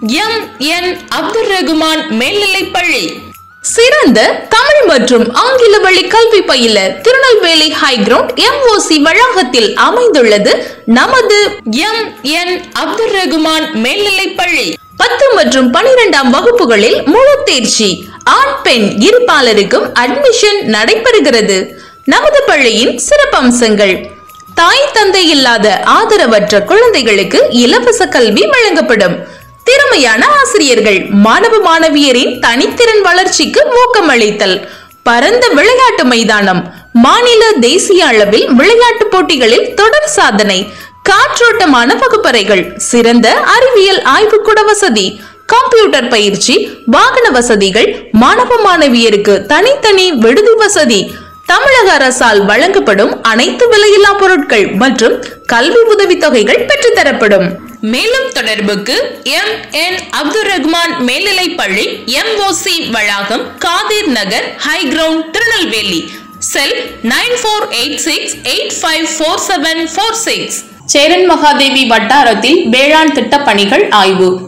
M N Abdul Rahman மேல்நிலைப் பள்ளி. சிறந்த தமிழ் மற்றும் ஆங்கில வழி கல்வி பயில திருநெல்வேலி ஹைகிரவுண்ட் எம்ஓசி வளாகத்தில் அமைந்துள்ளது நமது எம் என் அப்துல் ரகுமான் மேல்நிலைப் பள்ளி. பத்து மற்றும் பனிரெண்டாம் வகுப்புகளில் முழு தேர்ச்சி ஆண் பெண் இருப்பாளருக்கும் அட்மிஷன் நடைபெறுகிறது. நமது பள்ளியின் சிறப்பம்சங்கள். தாய் தந்தை இல்லாத ஆதரவற்ற குழந்தைகளுக்கு இலவச கல்வி வழங்கப்படும். திறமையான ஆசிரியர்கள். மாணவ மாணவியரின் தனித்திறன் வளர்ச்சிக்கு ஊக்கமளித்தல். பரந்த விளையாட்டு மைதானம். மாநில தேசிய அளவில் விளையாட்டு போட்டிகளில் தொடர் சாதனை. காற்றோட்டமான வகுப்பறைகள். சிறந்த அறிவியல் ஆய்வுக்கூட வசதி. கம்ப்யூட்டர் பயிற்சி வாகன வசதிகள் மாணவ மாணவியருக்கு தனித்தனி விடுதி வசதி. தமிழக அரசால் வழங்கப்படும் அனைத்து விலையில்லா பொருட்கள் மற்றும் கல்வி உதவித்தொகைகள் பெற்றுத்தரப்படும். மேலும் தொடர்புக்கு எம். என். அப்துல் ரகுமான் மேல்நிலைப் பள்ளி எம்ஓசி வளாகம் Kadhir Nagar high ground Tirunelveli. Cell nine four eight six eight five four seven four six. Cheranmahadevi வட்டாரத்தில் வேளாண் திட்டப் பணிகள் ஆய்வு.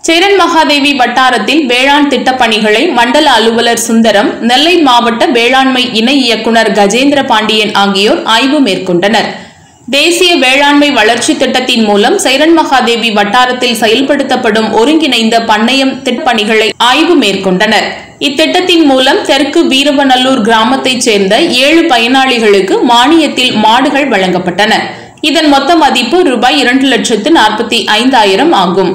சேரன் மகாதேவி வட்டாரத்தில் வேளாண் திட்டப் பணிகளை மண்டல அலுவலர் சுந்தரம் நெல்லை மாவட்ட வேளாண்மை இணை இயக்குனர் கஜேந்திர பாண்டியன் ஆகியோர் ஆய்வு மேற்கொண்டனர். தேசிய வேளாண்மை வளர்ச்சி திட்டத்தின் மூலம் சைரன் மகாதேவி வட்டாரத்தில் செயல்படுத்தப்படும் ஒருங்கிணைந்த பண்ணையம் திட்டப்பணிகளை ஆய்வு மேற்கொண்டனர். இத்திட்டத்தின் மூலம் தெற்கு வீரவநல்லூர் கிராமத்தைச் சேர்ந்த ஏழு பயனாளிகளுக்கு மானியத்தில் மாடுகள் வழங்கப்பட்டன. இதன் மொத்த மதிப்பு ரூபாய் இரண்டு லட்சத்து நாற்பத்தி ஐந்தாயிரம் ஆகும்.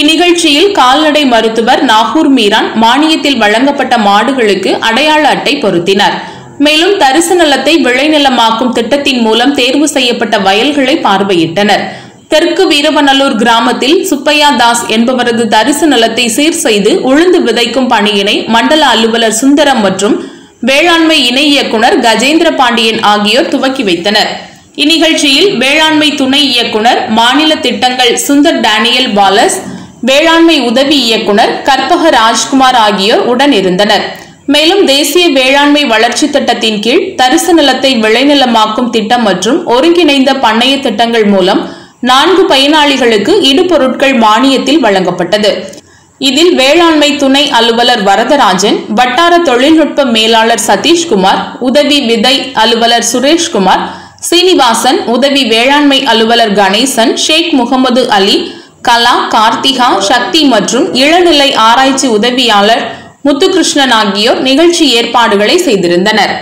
இந்நிகழ்ச்சியில் கால்நடை மருத்துவர் நாகூர் மீரான் மானியத்தில் வழங்கப்பட்ட மாடுகளுக்கு அடையாள அட்டை பொருத்தினார். மேலும் தரிசு நிலத்தை விளைநிலமாக்கும் திட்டத்தின் மூலம் தேர்வு செய்யப்பட்ட வயல்களை பார்வையிட்டனர். தெற்கு வீரவநல்லூர் கிராமத்தில் சுப்பையா தாஸ் என்பவரது தரிசு நிலத்தை சீர் செய்து உளுந்து விதைக்கும் பணியினை மண்டல அலுவலர் சுந்தரம் மற்றும் வேளாண்மை இணை இயக்குனர் கஜேந்திர பாண்டியன் ஆகியோர் துவக்கி வைத்தனர். இந்நிகழ்ச்சியில் வேளாண்மை துணை இயக்குனர் மாநில திட்டங்கள் சுந்தர் டேனியல் பாலஸ் வேளாண்மை உதவி இயக்குனர் கற்பக ராஜ்குமார் ஆகியோர் உடன் இருந்தனர் மேலும் தேசிய வேளாண்மை வளர்ச்சி திட்டத்தின் கீழ் தரிசு நிலத்தை விளைநிலமாக்கும் திட்டம் மற்றும் ஒருங்கிணைந்த பண்ணைய திட்டங்கள் மூலம் நான்கு பயனாளிகளுக்கு இடுபொருட்கள் மானியத்தில் வழங்கப்பட்டது. இதில் வேளாண்மை துணை அலுவலர் வரதராஜன் வட்டார தொழில்நுட்ப மேலாளர் சதீஷ்குமார் உதவி விதை அலுவலர் சுரேஷ்குமார் சீனிவாசன் உதவி வேளாண்மை அலுவலர் கணேசன் ஷேக் முகமது அலி கலா கார்த்திகா சக்தி மற்றும் இளநிலை ஆராய்ச்சி உதவியாளர் முத்துகிருஷ்ணன் ஆகியோர் நிகழ்ச்சி ஏற்பாடுகளை செய்திருந்தனர்.